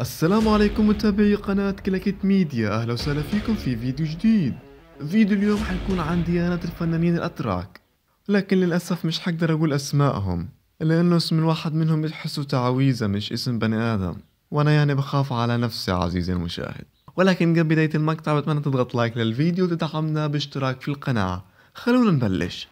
السلام عليكم متابعي قناة كلاكيت ميديا. أهلا وسهلا فيكم في فيديو جديد. فيديو اليوم حيكون عن ديانات الفنانين الأتراك لكن للأسف مش حقدر أقول أسمائهم لأنه اسم الواحد منهم بتحسه تعويذة مش اسم بني آدم. وأنا يعني بخاف على نفسي عزيزي المشاهد. ولكن قبل بداية المقطع بتمنى تضغط like للفيديو وتدعمنا باشتراك في القناة. خلونا نبلش.